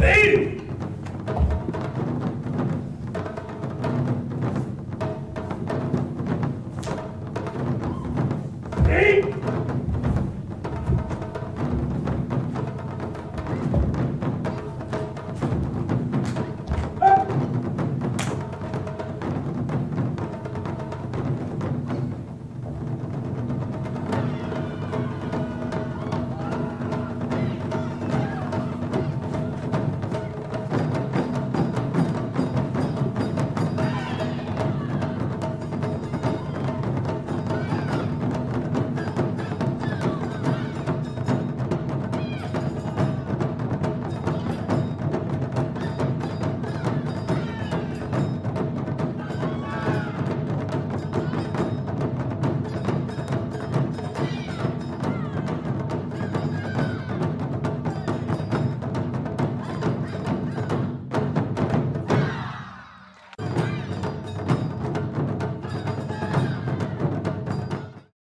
Hey!